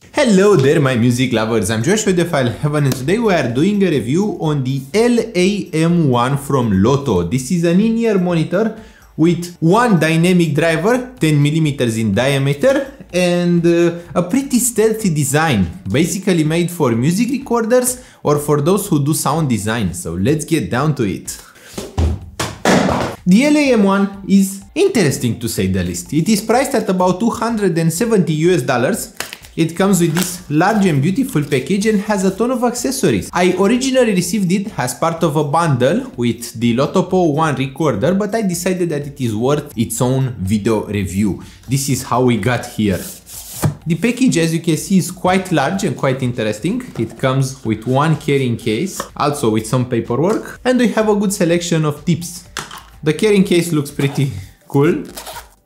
Hello there my music lovers, I'm Joshua File Heaven and today we are doing a review on the LE-M1 from Lotoo. This is an in-ear monitor with one dynamic driver, 10mm in diameter and uh, a pretty stealthy design, basically made for music recorders or for those who do sound design. So let's get down to it. The LE-M1 is interesting to say the least. It is priced at about 270 US dollars it comes with this large and beautiful package and has a ton of accessories. I originally received it as part of a bundle with the Lotopo One recorder, but I decided that it is worth its own video review. This is how we got here. The package as you can see is quite large and quite interesting. It comes with one carrying case, also with some paperwork, and we have a good selection of tips. The carrying case looks pretty cool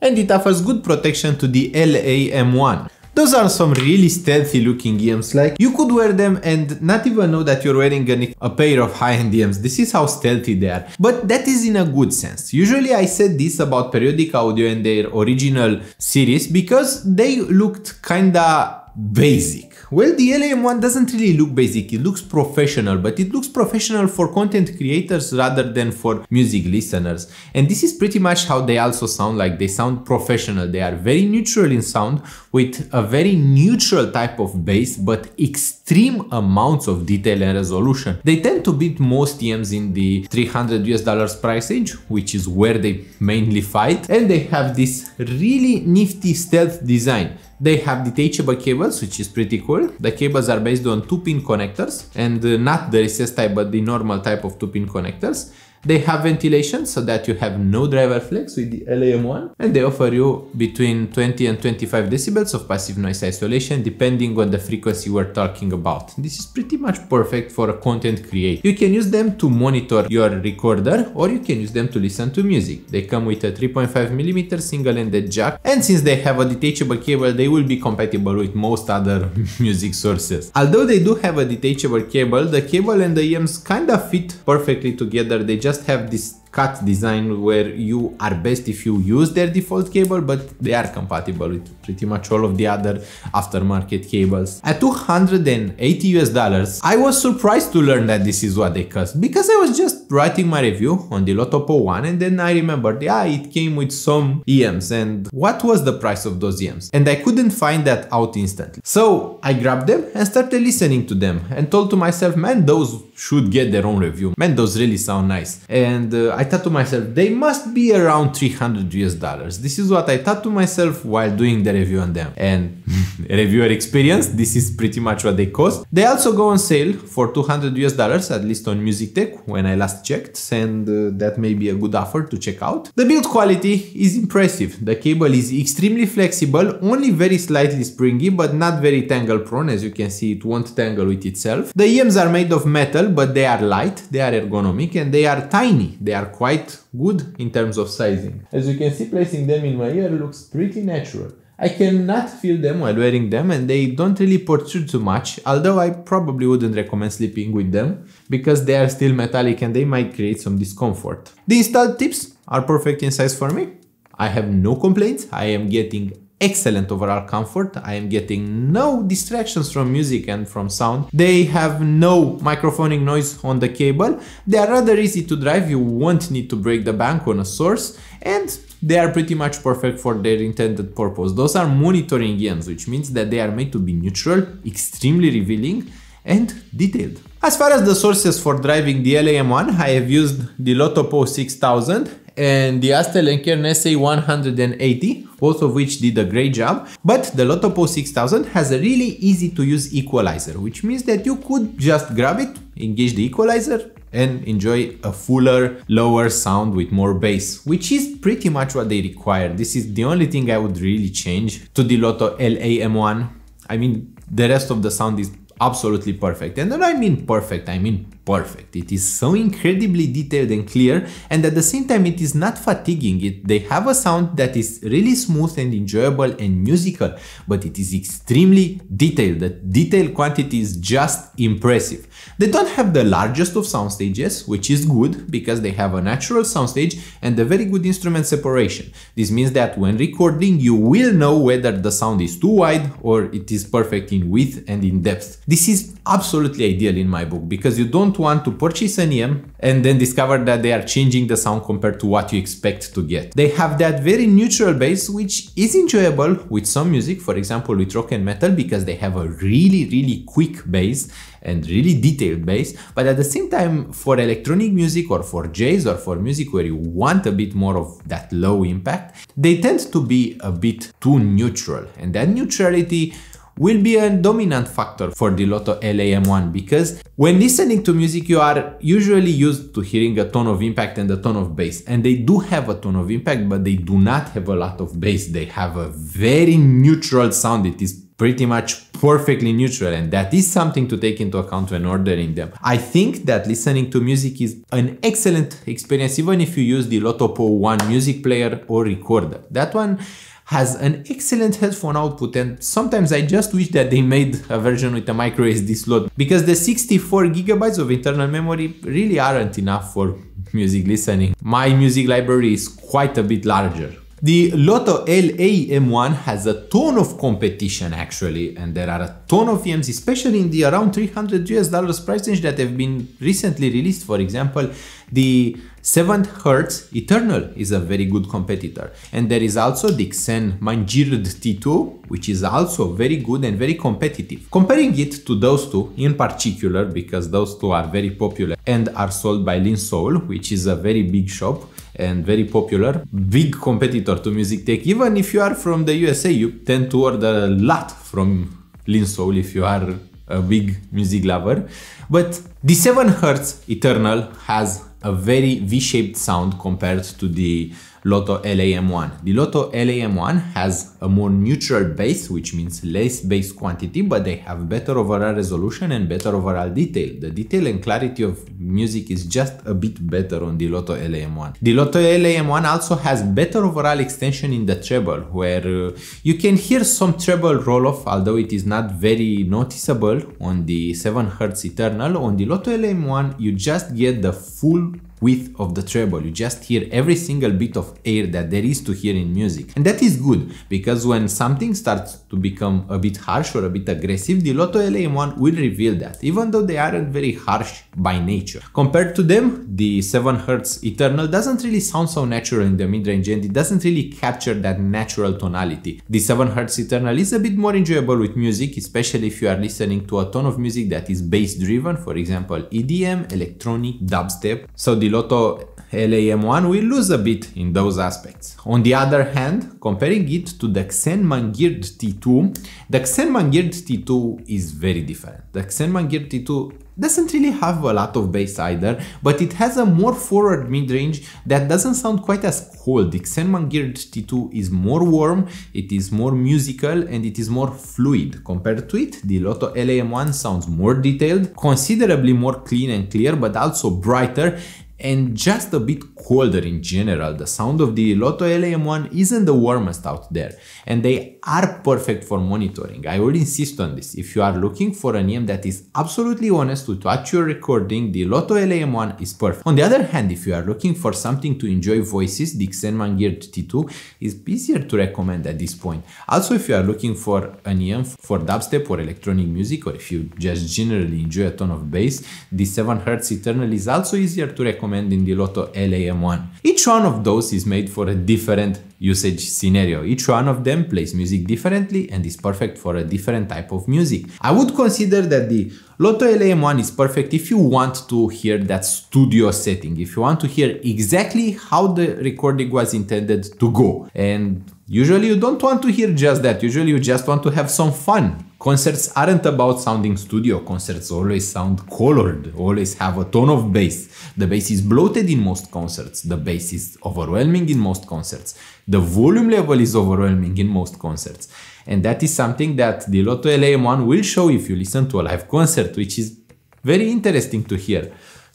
and it offers good protection to the LE-M1. Those are some really stealthy looking EMs, like you could wear them and not even know that you're wearing a, pair of high-end EMs. This is how stealthy they are. But that is in a good sense. Usually I said this about periodic audio and their original series because they looked kinda basic. Well, the LE-M1 doesn't really look basic, it looks professional, but it looks professional for content creators rather than for music listeners. And this is pretty much how they also sound like. They sound professional. They are very neutral in sound with a very neutral type of bass, but extreme amounts of detail and resolution. They tend to beat most EMs in the 300 US dollars price range, which is where they mainly fight. And they have this really nifty stealth design. They have detachable cables, which is pretty cool. The cables are based on two pin connectors and uh, not the recessed type, but the normal type of two pin connectors. They have ventilation so that you have no driver flex with the LE-M1 and they offer you between 20 and 25 decibels of passive noise isolation depending on the frequency we're talking about. This is pretty much perfect for a content creator. You can use them to monitor your recorder or you can use them to listen to music. They come with a 3.5mm single-ended jack and since they have a detachable cable they will be compatible with most other music sources. Although they do have a detachable cable, the cable and the EMs kinda fit perfectly together. They just just have this cut design where you are best if you use their default cable, but they are compatible with pretty much all of the other aftermarket cables. At 280 US dollars, I was surprised to learn that this is what they cost because I was just writing my review on the Lotopo one and then I remembered, yeah, it came with some EMs and what was the price of those EMs? And I couldn't find that out instantly. So I grabbed them and started listening to them and told to myself, man, those should get their own review. Man, those really sound nice. And uh, I thought to myself, they must be around 300 US dollars. This is what I thought to myself while doing the review on them. And reviewer experience, this is pretty much what they cost. They also go on sale for 200 US dollars, at least on MusicTeck when I last checked, and uh, that may be a good offer to check out. The build quality is impressive. The cable is extremely flexible, only very slightly springy, but not very tangle prone. As you can see, it won't tangle with itself. The EMs are made of metal, but they are light, they are ergonomic, and they are tiny. They are quite good in terms of sizing. As you can see, placing them in my ear looks pretty natural. I cannot feel them while wearing them and they don't really protrude too much, although I probably wouldn't recommend sleeping with them because they are still metallic and they might create some discomfort. The installed tips are perfect in size for me. I have no complaints. I am getting excellent overall comfort. I am getting no distractions from music and from sound. They have no microphonic noise on the cable. They are rather easy to drive. You won't need to break the bank on a source and they are pretty much perfect for their intended purpose. Those are monitoring EMs, which means that they are made to be neutral, extremely revealing, and detailed. As far as the sources for driving the LE-M1, I have used the Lotoo PAW 6000 and the Astell&Kern SA180, both of which did a great job. But the Lotoo PAW 6000 has a really easy to use equalizer, which means that you could just grab it, engage the equalizer, and enjoy a fuller, lower sound with more bass, which is pretty much what they require. This is the only thing I would really change to the Lotoo LE-M1. I mean, the rest of the sound is absolutely perfect. And when I mean perfect, I mean perfect. It is so incredibly detailed and clear and at the same time it is not fatiguing. It, they have a sound that is really smooth and enjoyable and musical, but it is extremely detailed. The detail quantity is just impressive. They don't have the largest of sound stages, which is good because they have a natural soundstage and a very good instrument separation. This means that when recording you will know whether the sound is too wide or it is perfect in width and in depth. This is absolutely ideal in my book because you don't want to purchase an EM and then discover that they are changing the sound compared to what you expect to get. They have that very neutral bass which is enjoyable with some music, for example with rock and metal because they have a really really quick bass and really detailed bass but at the same time for electronic music or for jazz or for music where you want a bit more of that low impact they tend to be a bit too neutral and that neutrality will be a dominant factor for the Lotoo LEM1 because when listening to music you are usually used to hearing a tone of impact and a tone of bass and they do have a tone of impact but they do not have a lot of bass they have a very neutral sound it is pretty much perfectly neutral and that is something to take into account when ordering them. I think that listening to music is an excellent experience even if you use the Lotopo 1 music player or recorder. That one has an excellent headphone output and sometimes I just wish that they made a version with a micro SD slot because the 64 gigabytes of internal memory really aren't enough for music listening. My music library is quite a bit larger. The Lotoo LE-M1 has a ton of competition actually and there are a ton of EMs especially in the around 300 US dollars price range that have been recently released. For example, the 7 Hz Eternal is a very good competitor and there is also the Xenns Mangird T2 which is also very good and very competitive. Comparing it to those two in particular because those two are very popular and are sold by Linsoul which is a very big shop and very popular, big competitor to MusicTeck. Even if you are from the USA, you tend to order a lot from Linsoul if you are a big music lover. But the 7 Hz Eternal has a very V-shaped sound compared to the Lotoo LEM1. The Lotoo LEM1 has a more neutral bass, which means less bass quantity, but they have better overall resolution and better overall detail. The detail and clarity of music is just a bit better on the Lotoo LEM1. The Lotoo LEM1 also has better overall extension in the treble, where uh, you can hear some treble roll-off, although it is not very noticeable on the 7 Hz Eternal. On the Lotoo LEM1, you just get the full width of the treble. You just hear every single bit of air that there is to hear in music. And that is good because when something starts to become a bit harsh or a bit aggressive, the Lotoo LM1 will reveal that, even though they aren't very harsh by nature. Compared to them, the 7 Hz Eternal doesn't really sound so natural in the mid-range and it doesn't really capture that natural tonality. The 7 Hz Eternal is a bit more enjoyable with music, especially if you are listening to a ton of music that is bass driven, for example EDM, electronic, dubstep. So the Lotoo LEM1 will lose a bit in those aspects. On the other hand, comparing it to the Xenns Mangird T2, the Xenns Mangird T2 is very different. The Xenns Mangird T2 doesn't really have a lot of bass either, but it has a more forward mid-range that doesn't sound quite as cold. The Xenns Mangird T2 is more warm, it is more musical and it is more fluid. Compared to it, the Lotoo LEM1 sounds more detailed, considerably more clean and clear, but also brighter and just a bit colder in general. The sound of the Lotoo LEM1 isn't the warmest out there and they are perfect for monitoring. I would insist on this. If you are looking for an EM that is absolutely honest with what you're recording, the Lotoo LEM1 is perfect. On the other hand, if you are looking for something to enjoy voices, the Xenns Mangird T2 is easier to recommend at this point. Also, if you are looking for an EM for dubstep or electronic music, or if you just generally enjoy a ton of bass, the 7Hz Eternal is also easier to recommend in the Lotoo LEM1. Each one of those is made for a different usage scenario. Each one of them plays music differently and is perfect for a different type of music. I would consider that the Lotoo LEM1 is perfect if you want to hear that studio setting, if you want to hear exactly how the recording was intended to go. And usually you don't want to hear just that, usually you just want to have some fun. Concerts aren't about sounding studio, concerts always sound colored, always have a ton of bass. The bass is bloated in most concerts, the bass is overwhelming in most concerts, the volume level is overwhelming in most concerts. And that is something that the Lotoo LEM1 will show if you listen to a live concert, which is Very interesting to hear.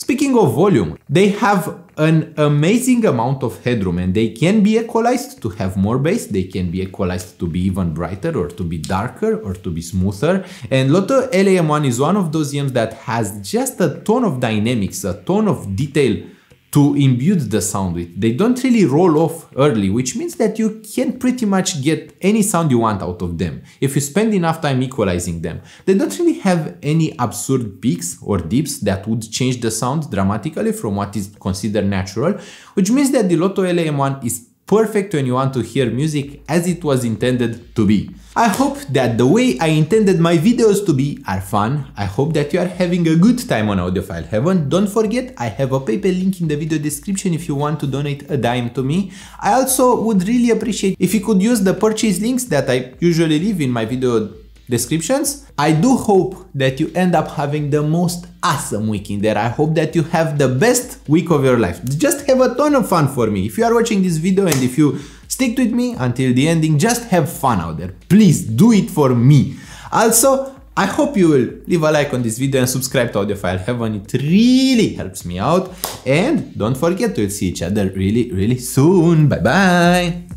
Speaking of volume, they have an amazing amount of headroom and they can be equalized to have more bass, they can be equalized to be even brighter or to be darker or to be smoother. And Lotoo LEM1 is one of those EMs that has just a ton of dynamics, a ton of detail to imbue the sound with. They don't really roll off early, which means that you can pretty much get any sound you want out of them if you spend enough time equalizing them. They don't really have any absurd peaks or dips that would change the sound dramatically from what is considered natural, which means that the Lotoo LEM1 is perfect when you want to hear music as it was intended to be. I hope that the way I intended my videos to be are fun. I hope that you are having a good time on Audiophile Heaven. Don't forget, I have a PayPal link in the video description if you want to donate a dime to me. I also would really appreciate if you could use the purchase links that I usually leave in my video descriptions. I do hope that you end up having the most awesome week in there. I hope that you have the best week of your life. Just have a ton of fun for me. If you are watching this video and if you stick with me until the ending, just have fun out there. Please do it for me. Also, I hope you will leave a like on this video and subscribe to Audiophile Heaven. It really helps me out. And don't forget to see each other really, really soon. Bye bye.